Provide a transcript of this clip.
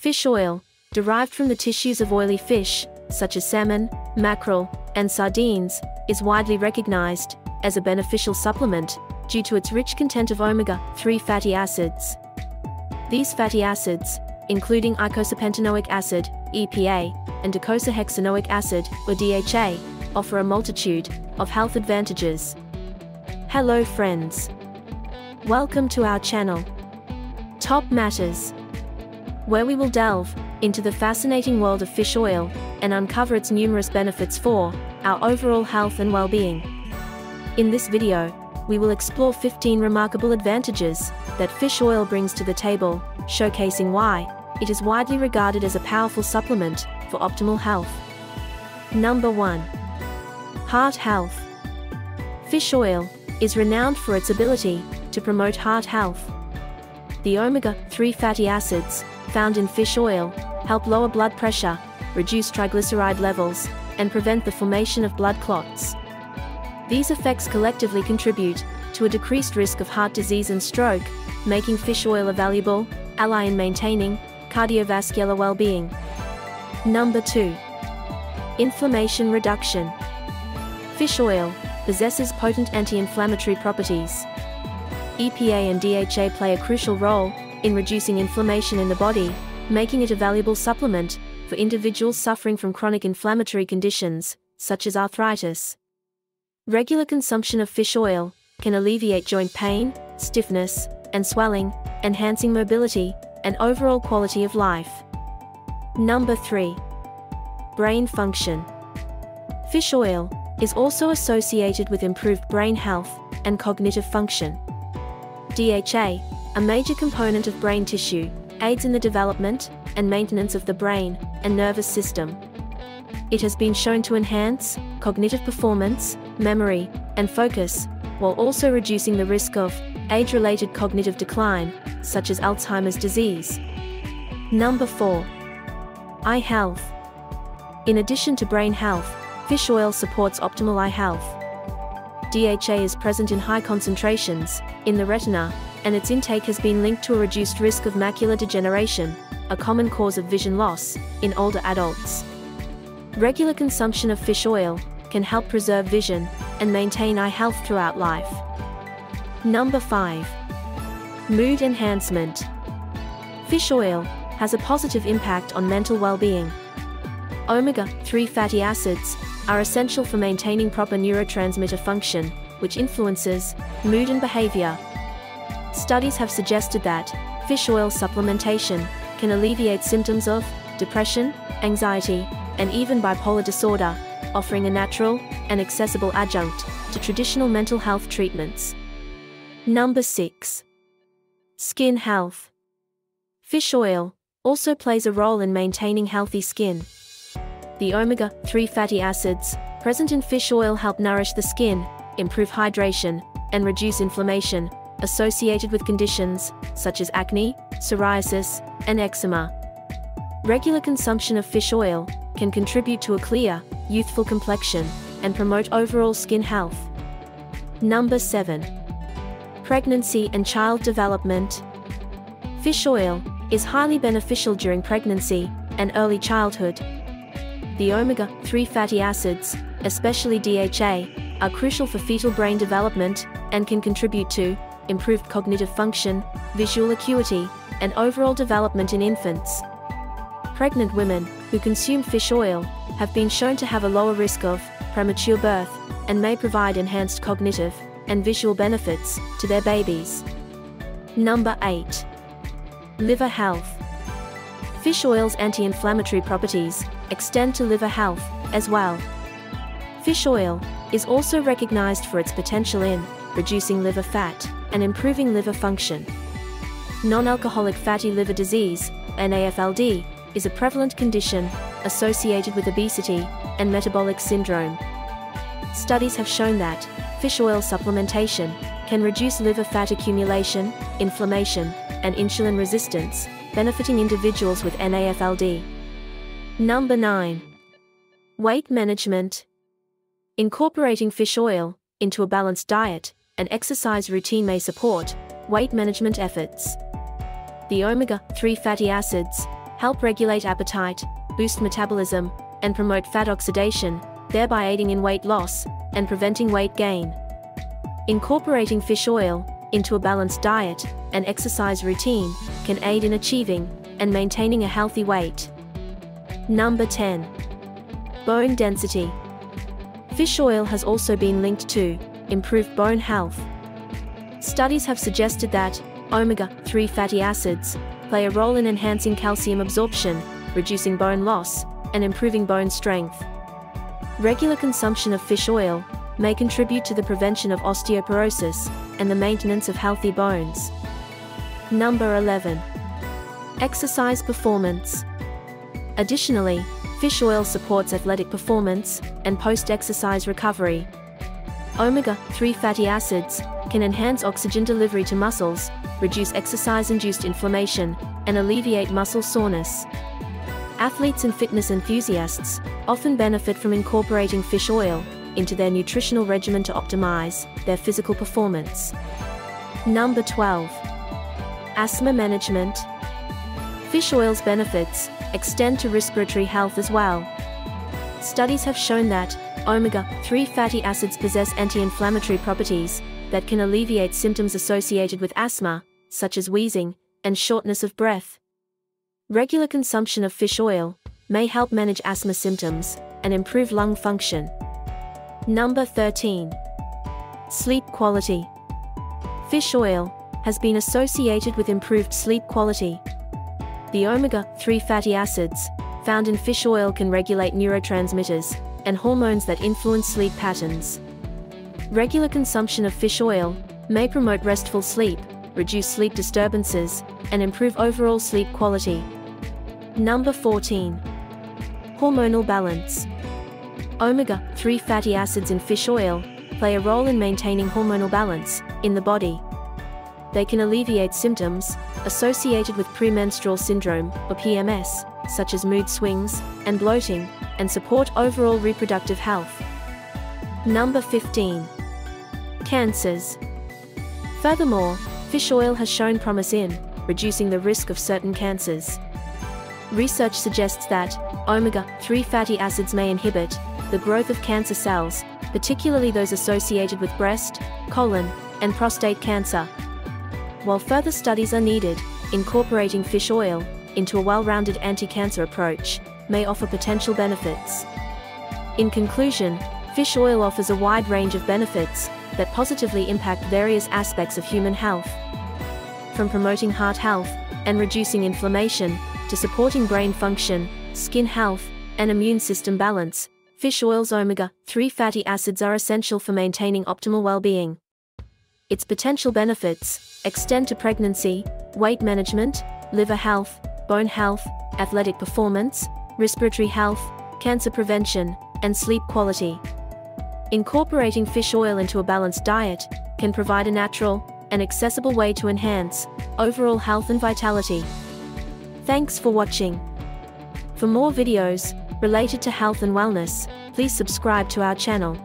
Fish oil, derived from the tissues of oily fish, such as salmon, mackerel, and sardines, is widely recognized as a beneficial supplement due to its rich content of omega-3 fatty acids. These fatty acids, including eicosapentaenoic acid, EPA, and docosahexaenoic acid, or DHA, offer a multitude of health advantages. Hello friends. Welcome to our channel. Top Matterz. Where we will delve into the fascinating world of fish oil and uncover its numerous benefits for our overall health and well-being. In this video, we will explore 15 remarkable advantages that fish oil brings to the table, showcasing why it is widely regarded as a powerful supplement for optimal health. Number 1. Heart Health. Fish oil is renowned for its ability to promote heart health. The omega-3 fatty acids found in fish oil help lower blood pressure, reduce triglyceride levels, and prevent the formation of blood clots. These effects collectively contribute to a decreased risk of heart disease and stroke, making fish oil a valuable ally in maintaining cardiovascular well-being. Number 2. Inflammation reduction. Fish oil possesses potent anti-inflammatory properties. EPA and DHA play a crucial role in reducing inflammation in the body, making it a valuable supplement for individuals suffering from chronic inflammatory conditions, such as arthritis. Regular consumption of fish oil can alleviate joint pain, stiffness, and swelling, enhancing mobility and overall quality of life. Number 3. Brain function. Fish oil is also associated with improved brain health and cognitive function. DHA, a major component of brain tissue, aids in the development and maintenance of the brain and nervous system. It has been shown to enhance cognitive performance, memory, and focus, while also reducing the risk of age-related cognitive decline, such as Alzheimer's disease. Number 4. Eye health. In addition to brain health, fish oil supports optimal eye health. DHA is present in high concentrations in the retina, and its intake has been linked to a reduced risk of macular degeneration, a common cause of vision loss in older adults. Regular consumption of fish oil can help preserve vision and maintain eye health throughout life. Number 5. Mood enhancement. Fish oil has a positive impact on mental well-being. Omega-3 fatty acids are essential for maintaining proper neurotransmitter function, which influences mood and behavior. Studies have suggested that fish oil supplementation can alleviate symptoms of depression, anxiety, and even bipolar disorder, offering a natural and accessible adjunct to traditional mental health treatments. Number 6. Skin health. Fish oil also plays a role in maintaining healthy skin. The omega-3 fatty acids present in fish oil help nourish the skin, improve hydration, and reduce inflammation associated with conditions such as acne, psoriasis, and eczema. Regular consumption of fish oil can contribute to a clear, youthful complexion and promote overall skin health. Number 7. Pregnancy and child development. Fish oil is highly beneficial during pregnancy and early childhood. The omega-3 fatty acids, especially DHA, are crucial for fetal brain development and can contribute to improved cognitive function, visual acuity, and overall development in infants. Pregnant women who consume fish oil have been shown to have a lower risk of premature birth and may provide enhanced cognitive and visual benefits to their babies. Number 8. Liver health. Fish oil's anti-inflammatory properties extend to liver health as well. Fish oil is also recognized for its potential in reducing liver fat and improving liver function. Non-alcoholic fatty liver disease, NAFLD, is a prevalent condition associated with obesity and metabolic syndrome. Studies have shown that fish oil supplementation can reduce liver fat accumulation, inflammation, and insulin resistance, benefiting individuals with NAFLD. Number 9. Weight management. Incorporating fish oil into a balanced diet and exercise routine may support weight management efforts. The omega 3 fatty acids help regulate appetite, boost metabolism, and promote fat oxidation, thereby aiding in weight loss and preventing weight gain. Incorporating fish oil into a balanced diet and exercise routine can aid in achieving and maintaining a healthy weight. Number 10. Bone density. Fish oil has also been linked to improved bone health. Studies have suggested that omega-3 fatty acids play a role in enhancing calcium absorption, reducing bone loss, and improving bone strength. Regular consumption of fish oil may contribute to the prevention of osteoporosis and the maintenance of healthy bones. Number 11. Exercise performance. Additionally, fish oil supports athletic performance and post-exercise recovery. Omega-3 fatty acids can enhance oxygen delivery to muscles, reduce exercise-induced inflammation, and alleviate muscle soreness. Athletes and fitness enthusiasts often benefit from incorporating fish oil into their nutritional regimen to optimize their physical performance. Number 12. Asthma management. Fish oil's benefits extend to respiratory health as well. Studies have shown that omega-3 fatty acids possess anti-inflammatory properties that can alleviate symptoms associated with asthma, such as wheezing and shortness of breath. Regular consumption of fish oil may help manage asthma symptoms and improve lung function. Number 13. Sleep quality. Fish oil has been associated with improved sleep quality. The omega-3 fatty acids found in fish oil can regulate neurotransmitters and hormones that influence sleep patterns. Regular consumption of fish oil may promote restful sleep, reduce sleep disturbances, and improve overall sleep quality. Number 14. Hormonal balance. Omega-3 fatty acids in fish oil play a role in maintaining hormonal balance in the body. They can alleviate symptoms associated with premenstrual syndrome or PMS, such as mood swings and bloating, and support overall reproductive health. Number 15. Cancers. Furthermore, fish oil has shown promise in reducing the risk of certain cancers. Research suggests that omega-3 fatty acids may inhibit the growth of cancer cells, particularly those associated with breast, colon, and prostate cancer. While further studies are needed, incorporating fish oil into a well-rounded anti-cancer approach may offer potential benefits. In conclusion, fish oil offers a wide range of benefits that positively impact various aspects of human health. From promoting heart health and reducing inflammation, to supporting brain function, skin health, and immune system balance, fish oil's omega-3 fatty acids are essential for maintaining optimal well-being. Its potential benefits extend to pregnancy, weight management, liver health, bone health, athletic performance, respiratory health, cancer prevention, and sleep quality. Incorporating fish oil into a balanced diet can provide a natural and accessible way to enhance overall health and vitality. Thanks for watching. For more videos related to health and wellness, please subscribe to our channel.